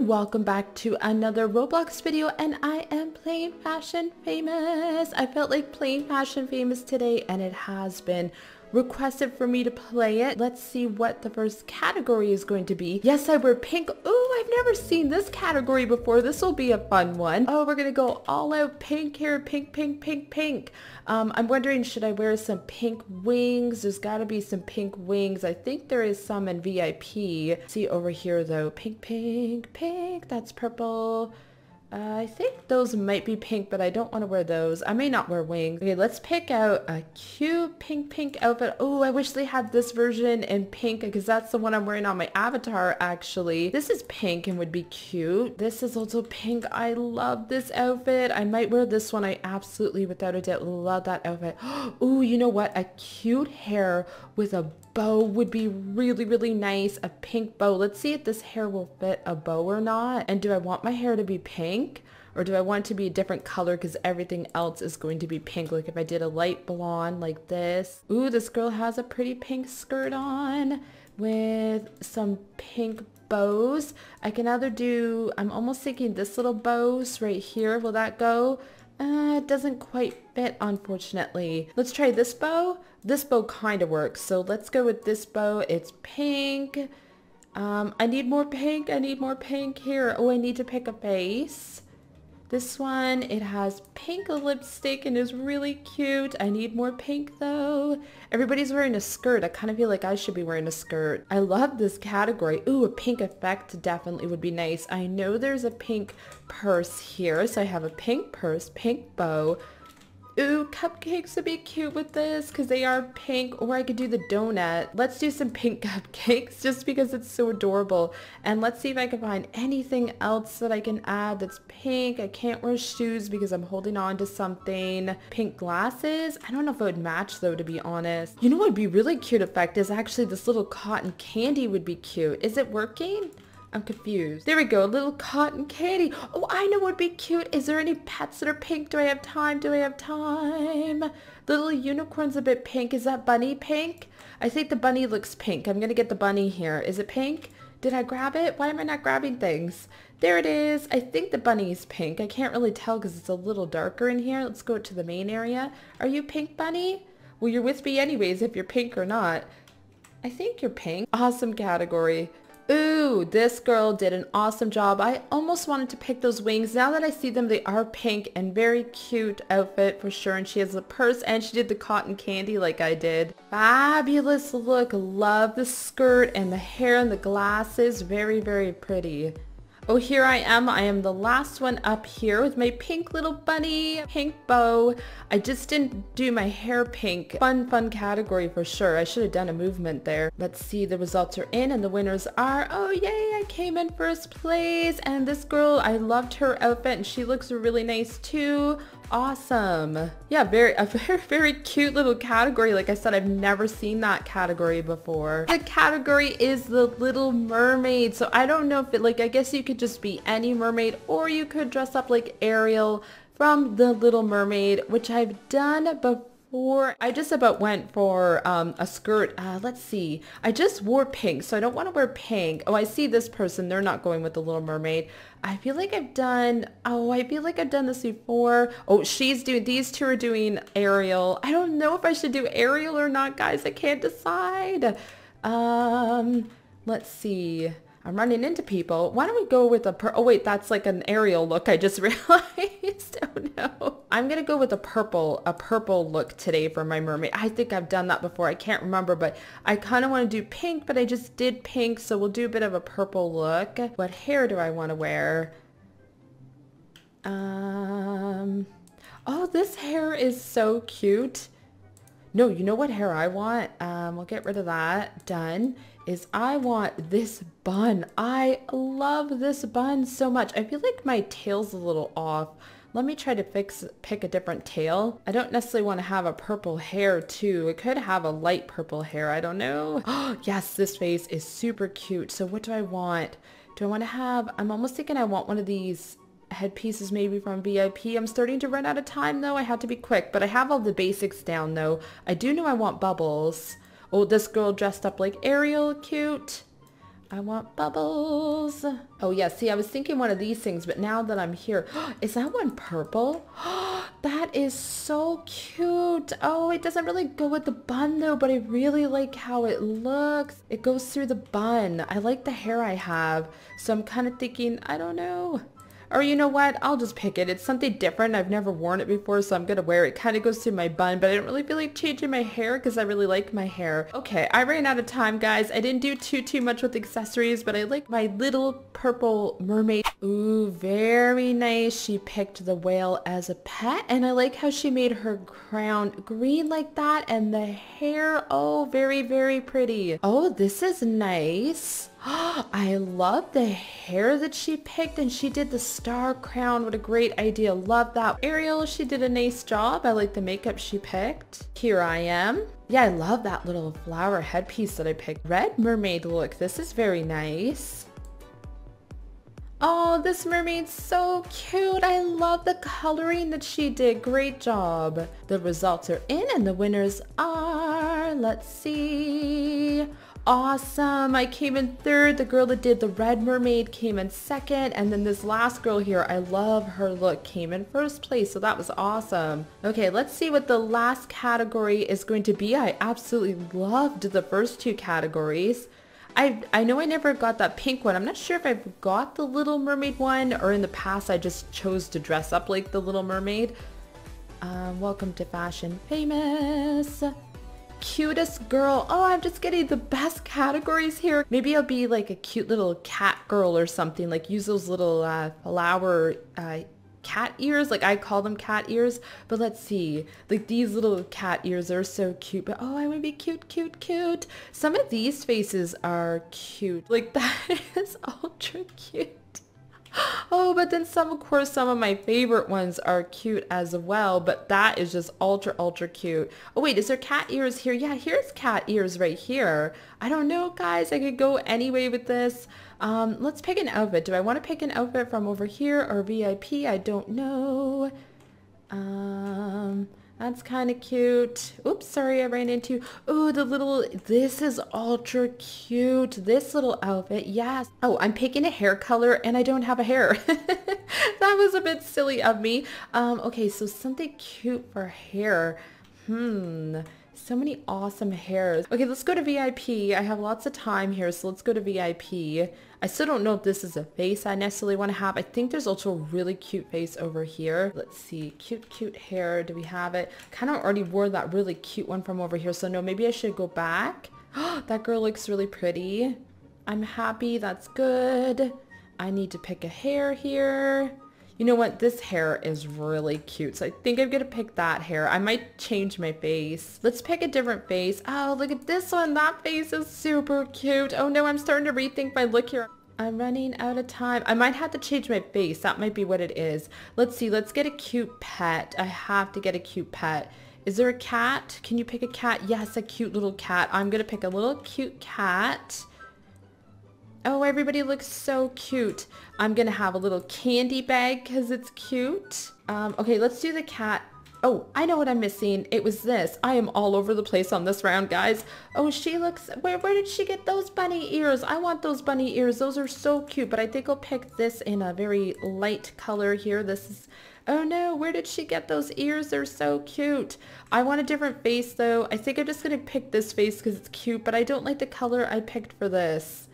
welcome back to another Roblox video and I am playing Fashion Famous. I felt like playing Fashion Famous today and it has been requested for me to play it. Let's see what the first category is going to be. Yes, I wear pink. Oh, I've never seen this category before. This will be a fun one. Oh, we're going to go all out pink here. Pink, pink, pink, pink. Um, I'm wondering, should I wear some pink wings? There's got to be some pink wings. I think there is some in VIP. See over here though. Pink, pink, pink. That's purple. I think those might be pink, but I don't want to wear those. I may not wear wings. Okay, let's pick out a cute pink pink outfit. Oh, I wish they had this version in pink because that's the one I'm wearing on my avatar actually. This is pink and would be cute. This is also pink. I love this outfit. I might wear this one. I absolutely, without a doubt, love that outfit. Oh, you know what? A cute hair with a bow would be really, really nice. A pink bow. Let's see if this hair will fit a bow or not. And do I want my hair to be pink? Or do I want it to be a different color because everything else is going to be pink? Like if I did a light blonde like this. Ooh, this girl has a pretty pink skirt on with some pink bows. I can either do, I'm almost thinking this little bows right here. Will that go? Uh, it doesn't quite fit, unfortunately. Let's try this bow. This bow kind of works, so let's go with this bow. It's pink. Um, I need more pink. I need more pink here. Oh, I need to pick a face. This one, it has pink lipstick and is really cute. I need more pink though. Everybody's wearing a skirt. I kind of feel like I should be wearing a skirt. I love this category. Ooh, a pink effect definitely would be nice. I know there's a pink purse here. So I have a pink purse, pink bow, Ooh, cupcakes would be cute with this because they are pink or I could do the donut. Let's do some pink cupcakes just because it's so adorable. And let's see if I can find anything else that I can add that's pink. I can't wear shoes because I'm holding on to something. Pink glasses. I don't know if it would match though to be honest. You know what would be really cute effect is actually this little cotton candy would be cute. Is it working? I'm confused. There we go, little cotton candy. Oh, I know what would be cute. Is there any pets that are pink? Do I have time? Do I have time? The little unicorn's a bit pink. Is that bunny pink? I think the bunny looks pink. I'm gonna get the bunny here. Is it pink? Did I grab it? Why am I not grabbing things? There it is. I think the bunny is pink. I can't really tell because it's a little darker in here. Let's go to the main area. Are you pink, bunny? Well, you're with me anyways if you're pink or not. I think you're pink. Awesome category. Ooh, this girl did an awesome job. I almost wanted to pick those wings. Now that I see them, they are pink and very cute outfit for sure. And she has a purse and she did the cotton candy like I did. Fabulous look. Love the skirt and the hair and the glasses. Very, very pretty. Oh, here I am. I am the last one up here with my pink little bunny, pink bow. I just didn't do my hair pink. Fun, fun category for sure. I should have done a movement there. Let's see. The results are in and the winners are, oh yay, I came in first place. And this girl, I loved her outfit and she looks really nice too. Awesome. Yeah, very a very, very cute little category. Like I said, I've never seen that category before. The category is the Little Mermaid. So I don't know if it, like, I guess you could just be any mermaid or you could dress up like Ariel from The Little Mermaid, which I've done before for I just about went for um, a skirt. Uh, let's see. I just wore pink, so I don't want to wear pink. Oh, I see this person. They're not going with the Little Mermaid. I feel like I've done, oh, I feel like I've done this before. Oh, she's doing, these two are doing Ariel. I don't know if I should do Ariel or not, guys. I can't decide. Um, let's see. I'm running into people. Why don't we go with a per- oh wait, that's like an Ariel look. I just realized. oh no. I'm gonna go with a purple, a purple look today for my mermaid. I think I've done that before. I can't remember, but I kind of want to do pink, but I just did pink, so we'll do a bit of a purple look. What hair do I want to wear? Um, oh, this hair is so cute. No, you know what hair I want? Um, we'll get rid of that. Done is I want this bun. I love this bun so much. I feel like my tail's a little off. Let me try to fix pick a different tail. I don't necessarily want to have a purple hair too. It could have a light purple hair. I don't know. Oh, yes, this face is super cute. So what do I want? Do I want to have, I'm almost thinking I want one of these headpieces maybe from VIP. I'm starting to run out of time though. I had to be quick, but I have all the basics down though. I do know I want bubbles. Oh, this girl dressed up like Ariel, cute. I want bubbles. Oh yeah, see, I was thinking one of these things, but now that I'm here, is that one purple? that is so cute. Oh, it doesn't really go with the bun though, but I really like how it looks. It goes through the bun. I like the hair I have. So I'm kind of thinking, I don't know. Or you know what? I'll just pick it. It's something different. I've never worn it before, so I'm going to wear it. kind of goes through my bun, but I don't really feel like changing my hair because I really like my hair. Okay, I ran out of time, guys. I didn't do too, too much with accessories, but I like my little purple mermaid. Ooh, very nice. She picked the whale as a pet, and I like how she made her crown green like that, and the hair, oh, very, very pretty. Oh, this is nice. I love the hair that she picked and she did the star crown. What a great idea. Love that. Ariel, she did a nice job. I like the makeup she picked. Here I am. Yeah, I love that little flower headpiece that I picked. Red mermaid look. This is very nice. Oh, this mermaid's so cute. I love the coloring that she did. Great job. The results are in and the winners are, let's see awesome. I came in third. The girl that did the red mermaid came in second. And then this last girl here, I love her look, came in first place. So that was awesome. Okay, let's see what the last category is going to be. I absolutely loved the first two categories. I, I know I never got that pink one. I'm not sure if I've got the Little Mermaid one or in the past I just chose to dress up like the Little Mermaid. Um, welcome to Fashion Famous cutest girl. Oh, I'm just getting the best categories here. Maybe I'll be like a cute little cat girl or something. Like use those little uh, flower uh, cat ears. Like I call them cat ears. But let's see. Like these little cat ears are so cute. But oh, I want to be cute, cute, cute. Some of these faces are cute. Like that is ultra cute. Oh, but then some, of course, some of my favorite ones are cute as well, but that is just ultra, ultra cute. Oh, wait, is there cat ears here? Yeah, here's cat ears right here. I don't know, guys. I could go anyway with this. Um, let's pick an outfit. Do I want to pick an outfit from over here or VIP? I don't know. That's kind of cute. Oops, sorry, I ran into, oh, the little, this is ultra cute. This little outfit, yes. Oh, I'm picking a hair color and I don't have a hair. that was a bit silly of me. Um, okay, so something cute for hair. Hmm, so many awesome hairs. Okay, let's go to VIP. I have lots of time here, so let's go to VIP. I still don't know if this is a face I necessarily want to have. I think there's also a really cute face over here. Let's see. Cute, cute hair. Do we have it? Kind of already wore that really cute one from over here. So no, maybe I should go back. that girl looks really pretty. I'm happy. That's good. I need to pick a hair here. You know what? This hair is really cute. So I think I'm going to pick that hair. I might change my face. Let's pick a different face. Oh, look at this one. That face is super cute. Oh no, I'm starting to rethink my look here. I'm running out of time. I might have to change my face. That might be what it is. Let's see. Let's get a cute pet. I have to get a cute pet. Is there a cat? Can you pick a cat? Yes, a cute little cat. I'm going to pick a little cute cat. Oh, everybody looks so cute. I'm gonna have a little candy bag because it's cute. Um, okay, let's do the cat. Oh, I know what I'm missing. It was this. I am all over the place on this round, guys. Oh, she looks... Where, where did she get those bunny ears? I want those bunny ears. Those are so cute, but I think I'll pick this in a very light color here. This is... Oh no, where did she get those ears? They're so cute. I want a different face though. I think I'm just going to pick this face because it's cute, but I don't like the color I picked for this.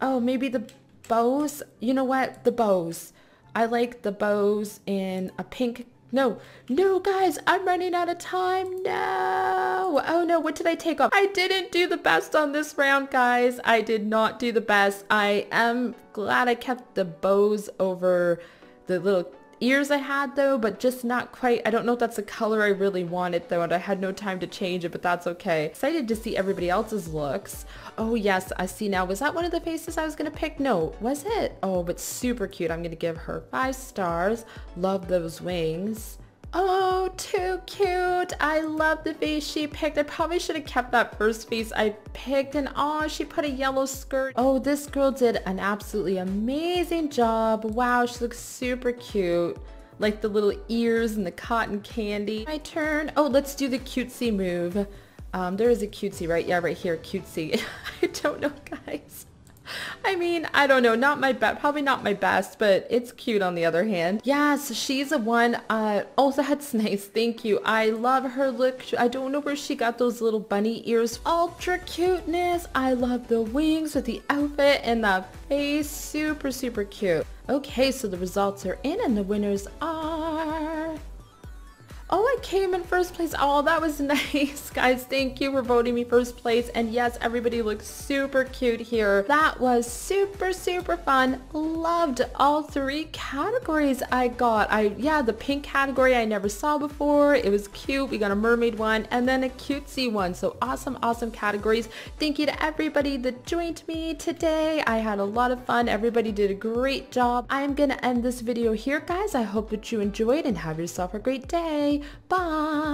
Oh, maybe the bows? You know what? The bows. I like the bows in a pink... No, no, guys, I'm running out of time. No. Oh, no, what did I take off? I didn't do the best on this round, guys. I did not do the best. I am glad I kept the bows over the little ears I had though, but just not quite. I don't know if that's the color I really wanted though, and I had no time to change it, but that's okay. Excited to see everybody else's looks. Oh yes, I see now. Was that one of the faces I was gonna pick? No, was it? Oh, but super cute. I'm gonna give her five stars. Love those wings. Oh, too cute. I love the face she picked. I probably should have kept that first face I picked. And oh, she put a yellow skirt. Oh, this girl did an absolutely amazing job. Wow, she looks super cute. Like the little ears and the cotton candy. My turn. Oh, let's do the cutesy move. Um, there is a cutesy, right? Yeah, right here, cutesy. I don't know, guys. I mean, I don't know, not my best, probably not my best, but it's cute on the other hand. Yes, she's a one. Uh, oh, that's nice. Thank you. I love her look. I don't know where she got those little bunny ears. Ultra cuteness. I love the wings with the outfit and the face. Super, super cute. Okay, so the results are in and the winners are... I came in first place. Oh, that was nice. Guys, thank you for voting me first place. And yes, everybody looks super cute here. That was super, super fun. Loved all three categories I got. I Yeah, the pink category I never saw before. It was cute. We got a mermaid one and then a cutesy one. So awesome, awesome categories. Thank you to everybody that joined me today. I had a lot of fun. Everybody did a great job. I'm going to end this video here, guys. I hope that you enjoyed and have yourself a great day. Bye.